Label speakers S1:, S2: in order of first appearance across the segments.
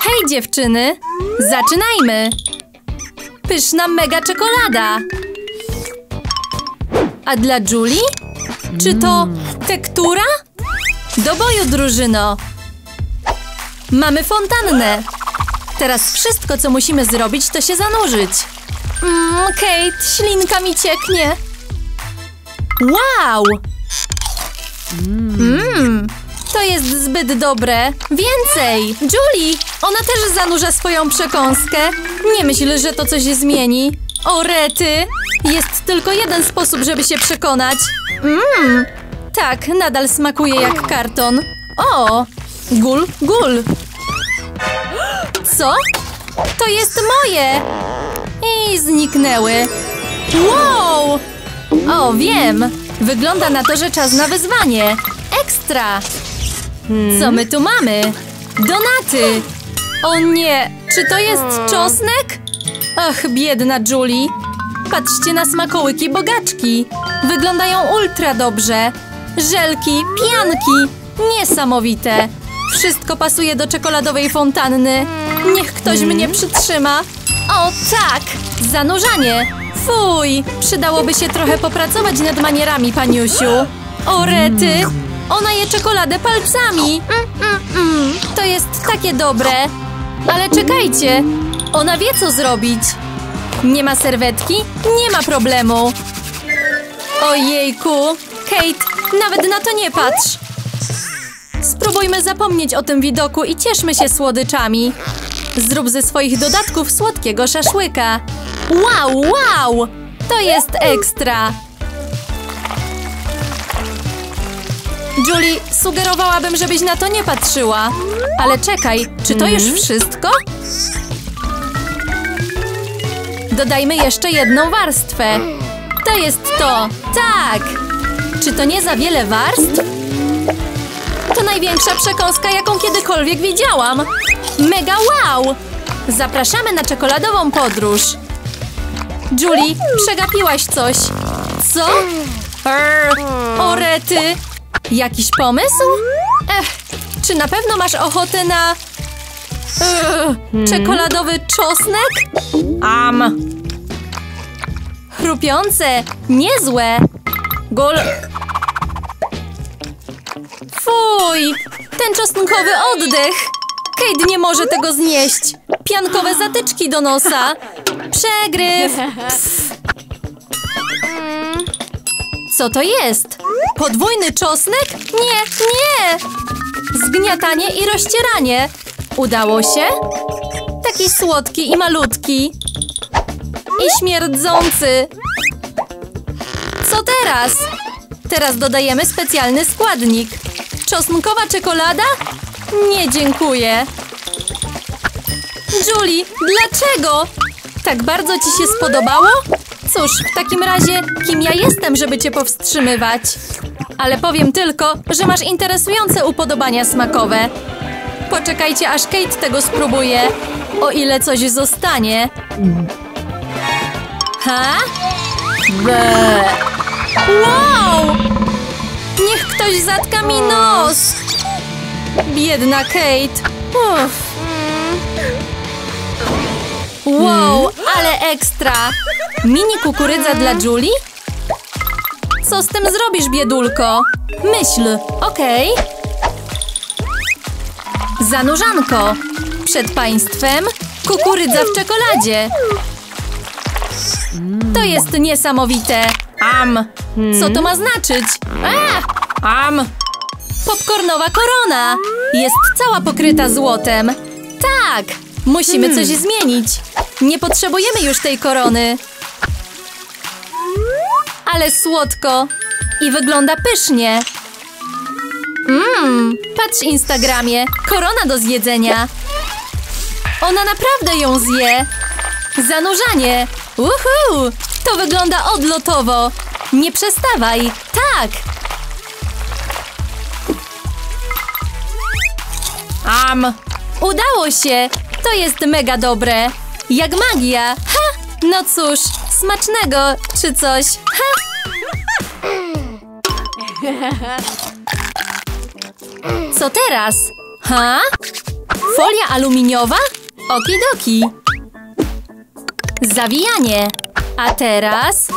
S1: Hej dziewczyny, zaczynajmy! Pyszna mega czekolada! A dla Julie? Czy to tektura? Do boju, drużyno! Mamy fontannę! Teraz wszystko, co musimy zrobić, to się zanurzyć. Mmm, Kate, ślinka mi cieknie. Wow! Mmm, jest zbyt dobre. Więcej! Julie, ona też zanurza swoją przekąskę. Nie myśl, że to coś zmieni. O, rety! Jest tylko jeden sposób, żeby się przekonać. Mmm, tak, nadal smakuje jak karton. O, gul, gul. Co? To jest moje! I zniknęły. Wow! O, wiem! Wygląda na to, że czas na wyzwanie. Ekstra! Co my tu mamy? Donaty! O nie! Czy to jest czosnek? Ach, biedna Julie. Patrzcie na smakołyki bogaczki. Wyglądają ultra dobrze. Żelki, pianki. Niesamowite. Wszystko pasuje do czekoladowej fontanny. Niech ktoś mnie przytrzyma. O tak! Zanurzanie! Fuj! Przydałoby się trochę popracować nad manierami, paniusiu. O rety! Ona je czekoladę palcami. Mm, mm, mm. To jest takie dobre. Ale czekajcie. Ona wie, co zrobić. Nie ma serwetki? Nie ma problemu. Ojejku. Kate, nawet na to nie patrz. Spróbujmy zapomnieć o tym widoku i cieszmy się słodyczami. Zrób ze swoich dodatków słodkiego szaszłyka. Wow, wow! To jest ekstra! Julie, sugerowałabym, żebyś na to nie patrzyła. Ale czekaj, czy to już wszystko? Dodajmy jeszcze jedną warstwę. To jest to. Tak! Czy to nie za wiele warstw? To największa przekąska, jaką kiedykolwiek widziałam. Mega wow! Zapraszamy na czekoladową podróż. Julie, przegapiłaś coś. Co? Orety. Jakiś pomysł? Ech, czy na pewno masz ochotę na... Ugh, czekoladowy czosnek? Am. Chrupiące, niezłe. Gol... Fuj! Ten czosnkowy oddech! Kate nie może tego znieść. Piankowe zatyczki do nosa. Przegryw. Pff. Co to jest? Podwójny czosnek? Nie, nie! Zgniatanie i rozcieranie. Udało się? Taki słodki i malutki. I śmierdzący. Co teraz? Teraz dodajemy specjalny składnik. Czosnkowa czekolada? Nie, dziękuję. Julie, dlaczego? Tak bardzo ci się spodobało? Cóż, w takim razie, kim ja jestem, żeby cię powstrzymywać? Ale powiem tylko, że masz interesujące upodobania smakowe. Poczekajcie, aż Kate tego spróbuje. O ile coś zostanie. Ha? Be. Wow! Niech ktoś zatka mi nos! Biedna Kate. Uff. Wow, ale ekstra! Mini kukurydza dla Julie? Co z tym zrobisz, biedulko? Myśl, okej? Zanurzanko. Przed państwem kukurydza w czekoladzie. To jest niesamowite. Am. Co to ma znaczyć? A! Am. Popcornowa korona. Jest cała pokryta złotem. Tak, musimy coś zmienić. Nie potrzebujemy już tej korony. Ale słodko. I wygląda pysznie. Mmm, patrz Instagramie. Korona do zjedzenia. Ona naprawdę ją zje. Zanurzanie. Uhu! To wygląda odlotowo. Nie przestawaj. Tak. Am. Udało się. To jest mega dobre. Jak magia. Ha! No cóż, smacznego czy coś. Ha! Co teraz? Ha? Folia aluminiowa? Okidoki. Zawijanie. A teraz...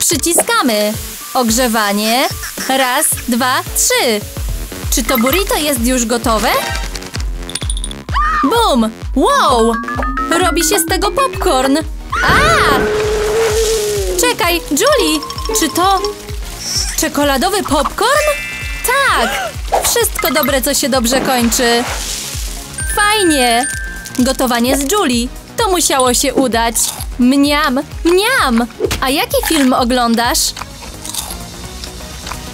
S1: Przyciskamy. Ogrzewanie. Raz, dwa, trzy. Czy to burrito jest już gotowe? Bum! Wow! Robi się z tego popcorn. A! Czekaj, Julie! Czy to czekoladowy popcorn? Tak! Wszystko dobre, co się dobrze kończy. Fajnie! Gotowanie z Julie. To musiało się udać. Mniam, mniam! A jaki film oglądasz?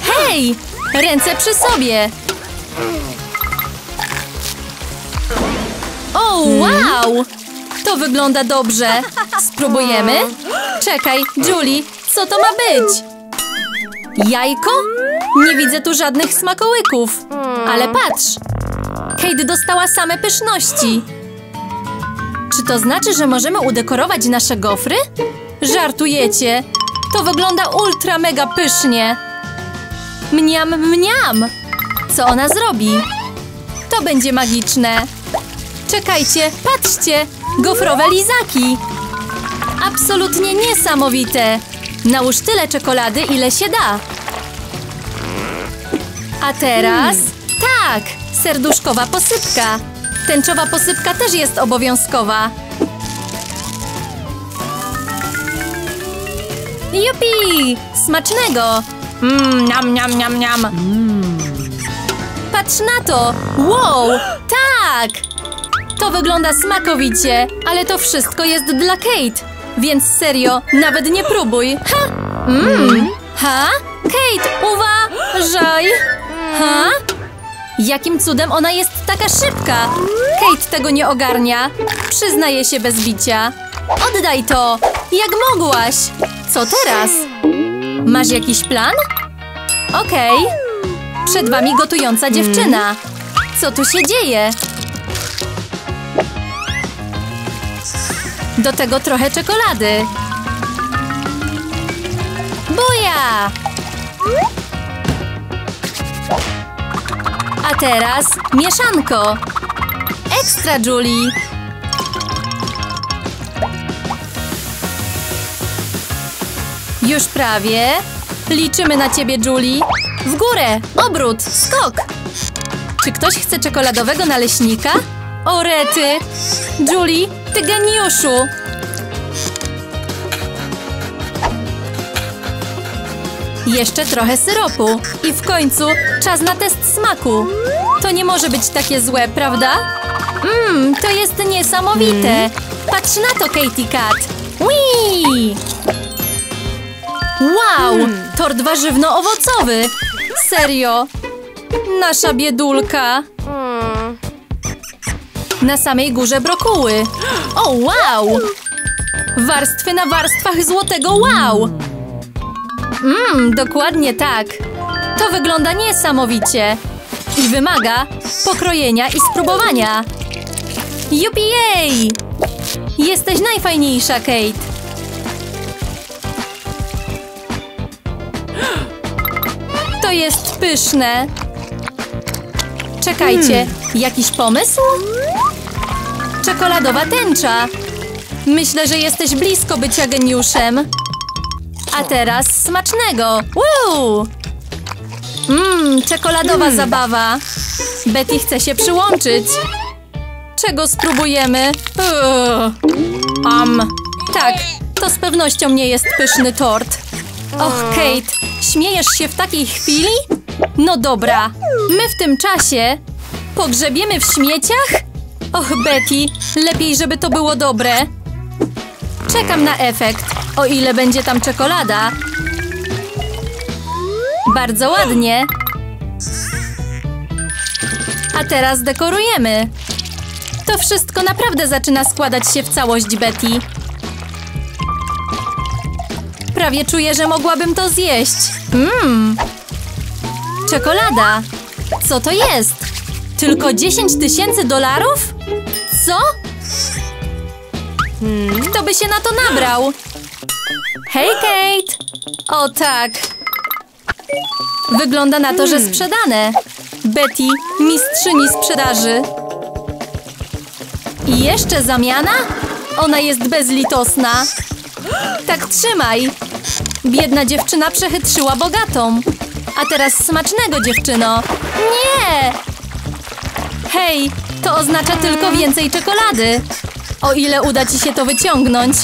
S1: Hej! Ręce przy sobie! O, wow! To wygląda dobrze. Spróbujemy? Czekaj, Julie, co to ma być? Jajko? Nie widzę tu żadnych smakołyków. Ale patrz! Kate dostała same pyszności. Czy to znaczy, że możemy udekorować nasze gofry? Żartujecie! To wygląda ultra mega pysznie. Mniam, mniam! Co ona zrobi? To będzie magiczne. Czekajcie, patrzcie! Gofrowe lizaki! Absolutnie niesamowite! Nałóż tyle czekolady, ile się da. A teraz... Tak! Serduszkowa posypka. Tęczowa posypka też jest obowiązkowa. Jupi! Smacznego! Mmm, niam, niam, niam, niam. Patrz na to! Wow! Tak! To wygląda smakowicie, ale to wszystko jest dla Kate. Więc serio, nawet nie próbuj. Ha! Mmm! Ha? Kate, uważaj! Ha? Jakim cudem ona jest taka szybka? Kate tego nie ogarnia. Przyznaje się bez bicia. Oddaj to! Jak mogłaś? Co teraz? Masz jakiś plan? Okej. Przed wami gotująca dziewczyna. Co tu się dzieje? Do tego trochę czekolady. Buja! A teraz mieszanko. Ekstra, Julie. Już prawie. Liczymy na ciebie, Julie. W górę, obrót, skok. Czy ktoś chce czekoladowego naleśnika? O rety! Julie, ty geniuszu! Jeszcze trochę syropu. I w końcu czas na test smaku. To nie może być takie złe, prawda? Mmm, to jest niesamowite. Patrz na to, Katie Cat. Whee! Wow, tort warzywno-owocowy. Serio. Nasza biedulka. Na samej górze brokuły. O, wow! Warstwy na warstwach złotego wow! Mmm, dokładnie tak. To wygląda niesamowicie. I wymaga pokrojenia i spróbowania. Jupiej! Jesteś najfajniejsza, Kate. To jest pyszne. Czekajcie, jakiś pomysł? Czekoladowa tęcza. Myślę, że jesteś blisko bycia geniuszem. A teraz smacznego! Woo! Mmm, czekoladowa zabawa. Betty chce się przyłączyć. Czego spróbujemy? Am. Tak, to z pewnością nie jest pyszny tort. Och, Kate, śmiejesz się w takiej chwili? No dobra, my w tym czasie pogrzebiemy w śmieciach? Och, Betty, lepiej, żeby to było dobre. Czekam na efekt, o ile będzie tam czekolada. Bardzo ładnie. A teraz dekorujemy. To wszystko naprawdę zaczyna składać się w całość, Betty. Prawie czuję, że mogłabym to zjeść. Mmm. Czekolada. Co to jest? Tylko 10 tysięcy dolarów? Co? Kto by się na to nabrał? Hej, Kate! O tak. Wygląda na to, że sprzedane. Betty, mistrzyni sprzedaży. I jeszcze zamiana? Ona jest bezlitosna. Tak trzymaj. Biedna dziewczyna przechytrzyła bogatą. A teraz smacznego, dziewczyno. Nie! Hej, to oznacza tylko więcej czekolady. O ile uda ci się to wyciągnąć.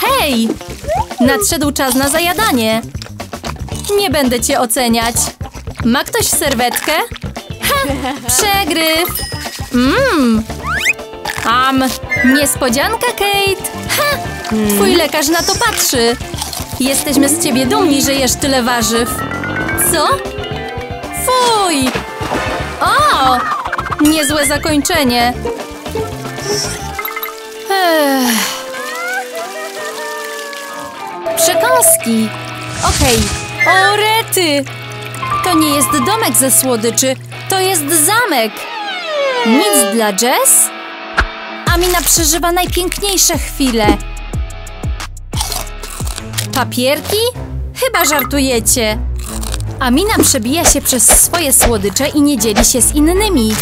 S1: Hej! Nadszedł czas na zajadanie. Nie będę cię oceniać. Ma ktoś serwetkę? Ha! Przegryw! Mmm! Am! Niespodzianka, Kate! Ha! Twój lekarz na to patrzy. Jesteśmy z ciebie dumni, że jesz tyle warzyw. Co? Fuj! O! Niezłe zakończenie. Ech. Przekąski. Okej. O, rety! To nie jest domek ze słodyczy, to jest zamek. Nic dla Jess? Amina przeżywa najpiękniejsze chwile. Papierki? Chyba żartujecie. Amina przebija się przez swoje słodycze i nie dzieli się z innymi.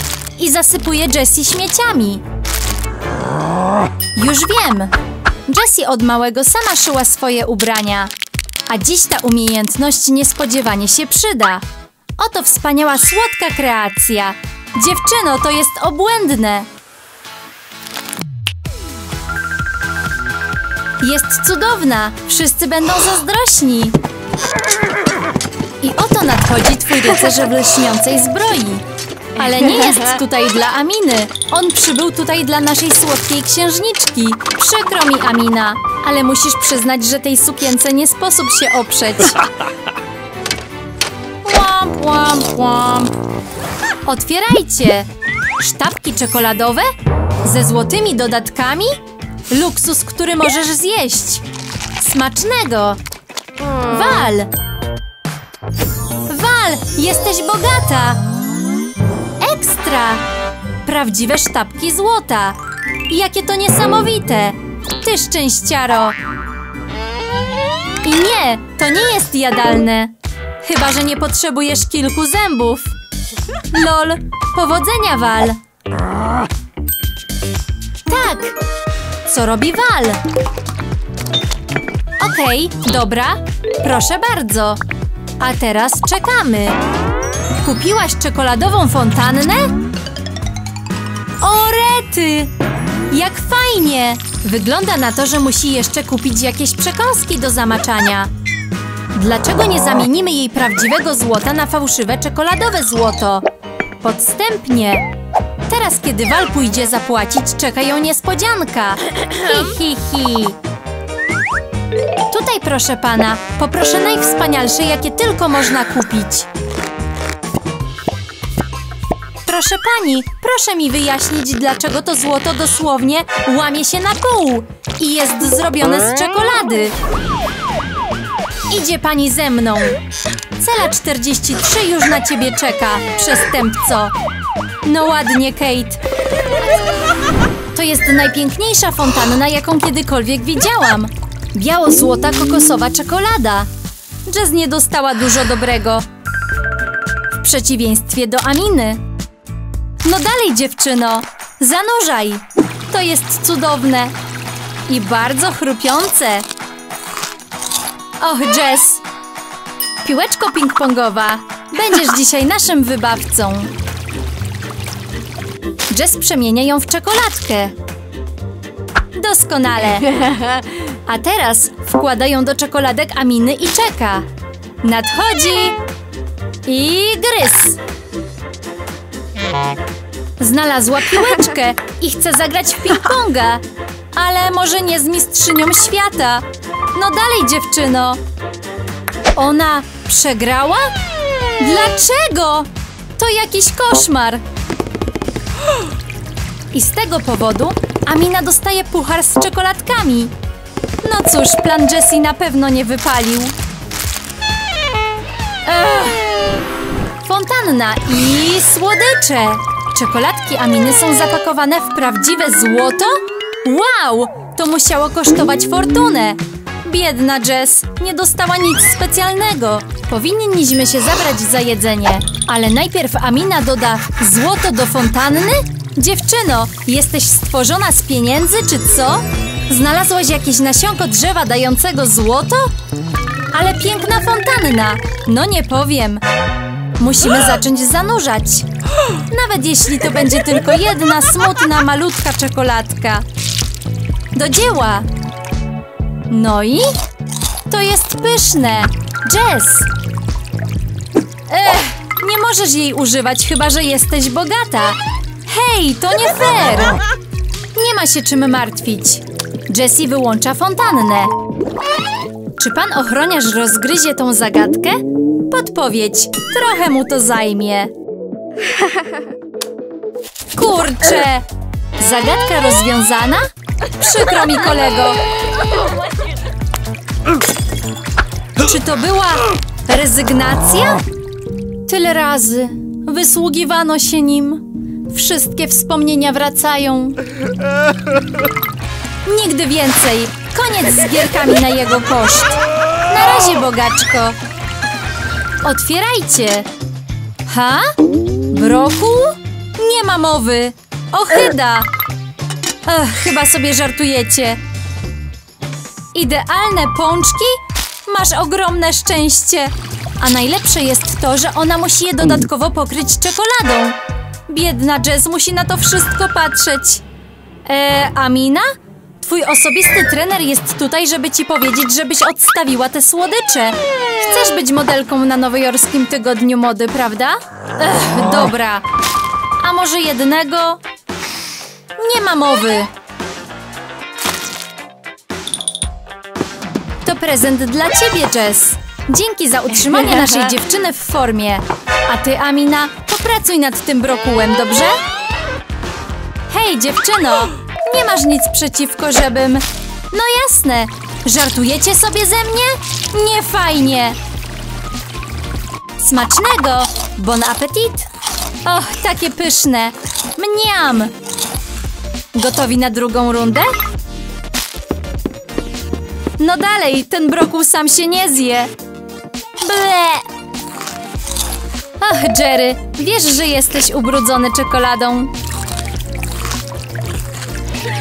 S1: I zasypuje Jessie śmieciami. Już wiem. Jessie od małego sama szyła swoje ubrania. A dziś ta umiejętność niespodziewanie się przyda. Oto wspaniała, słodka kreacja. Dziewczyno, to jest obłędne. Jest cudowna. Wszyscy będą zazdrośni. I oto nadchodzi twój rycerz w lśniącej zbroi. Ale nie jest tutaj dla Aminy. On przybył tutaj dla naszej słodkiej księżniczki. Przykro mi, Amina, ale musisz przyznać, że tej sukience nie sposób się oprzeć. Łamp, łamp, łamp. Otwierajcie! Sztabki czekoladowe? Ze złotymi dodatkami? Luksus, który możesz zjeść. Smacznego! Wal! Wal! Jesteś bogata! Ekstra! Prawdziwe sztabki złota! Jakie to niesamowite! Ty szczęściaro! I nie, to nie jest jadalne. Chyba, że nie potrzebujesz kilku zębów. Lol, powodzenia, Wal! Tak! Co robi Wal? Okej, dobra. Proszę bardzo. A teraz czekamy. Kupiłaś czekoladową fontannę? O, rety! Jak fajnie! Wygląda na to, że musi jeszcze kupić jakieś przekąski do zamaczania. Dlaczego nie zamienimy jej prawdziwego złota na fałszywe czekoladowe złoto? Podstępnie. Teraz, kiedy Wal pójdzie zapłacić, czeka ją niespodzianka. Hi, hi, hi. Tutaj, proszę pana, poproszę najwspanialsze, jakie tylko można kupić. Proszę pani, proszę mi wyjaśnić, dlaczego to złoto dosłownie łamie się na pół i jest zrobione z czekolady. Idzie pani ze mną. Cela 43 już na ciebie czeka, przestępco. No ładnie, Kate. To jest najpiękniejsza fontanna, jaką kiedykolwiek widziałam. Biało-złota kokosowa czekolada. Jazz nie dostała dużo dobrego. W przeciwieństwie do Aminy. No dalej, dziewczyno. Zanurzaj. To jest cudowne. I bardzo chrupiące. Och, Jess. Piłeczko ping-pongowa. Będziesz dzisiaj naszym wybawcą. Jess przemienia ją w czekoladkę. Doskonale. A teraz wkłada ją do czekoladek Aminy i czeka. Nadchodzi i gryz. Znalazła piłeczkę i chce zagrać w ping-ponga. Ale może nie z mistrzynią świata. No dalej, dziewczyno. Ona przegrała? Dlaczego? To jakiś koszmar. I z tego powodu Amina dostaje puchar z czekoladkami. No cóż, plan Jessie na pewno nie wypalił. Ech. Fontanna i słodycze. Czekoladki Aminy są zapakowane w prawdziwe złoto? Wow! To musiało kosztować fortunę. Biedna Jess, nie dostała nic specjalnego. Powinniśmy się zabrać za jedzenie, ale najpierw Amina doda złoto do fontanny? Dziewczyno, jesteś stworzona z pieniędzy czy co? Znalazłaś jakieś nasionko drzewa dającego złoto? Ale piękna fontanna! No nie powiem. Musimy zacząć zanurzać. Nawet jeśli to będzie tylko jedna smutna, malutka czekoladka. Do dzieła! No i? To jest pyszne! Jess! Ech, nie możesz jej używać, chyba że jesteś bogata. Hej, to nie fair! Nie ma się czym martwić. Jessie wyłącza fontannę. Czy pan ochroniarz rozgryzie tą zagadkę? Podpowiedź, trochę mu to zajmie. Kurczę! Zagadka rozwiązana? Przykro mi, kolego. Czy to była rezygnacja? Tyle razy wysługiwano się nim. Wszystkie wspomnienia wracają. Nigdy więcej. Koniec z gierkami na jego koszt. Na razie, bogaczko. Otwierajcie. Ha? Brokuł? Nie ma mowy. Ochyda. Chyba sobie żartujecie. Idealne pączki? Masz ogromne szczęście. A najlepsze jest to, że ona musi je dodatkowo pokryć czekoladą. Biedna Jess musi na to wszystko patrzeć. E, Amina? Twój osobisty trener jest tutaj, żeby ci powiedzieć, żebyś odstawiła te słodycze. Chcesz być modelką na nowojorskim tygodniu mody, prawda? Ech, dobra. A może jednego? Nie ma mowy. To prezent dla ciebie, Jess. Dzięki za utrzymanie naszej dziewczyny w formie. A ty, Amina, popracuj nad tym brokułem, dobrze? Hej, dziewczyno! Nie masz nic przeciwko, żebym... No jasne! Żartujecie sobie ze mnie? Nie fajnie! Smacznego! Bon appetit! Och, takie pyszne! Mniam! Gotowi na drugą rundę? No dalej, ten brokuł sam się nie zje. Ble! Ach, Jerry, wiesz, że jesteś ubrudzony czekoladą.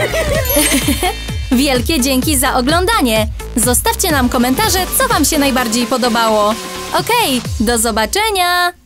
S1: Wielkie dzięki za oglądanie. Zostawcie nam komentarze, co wam się najbardziej podobało. Okej, do zobaczenia!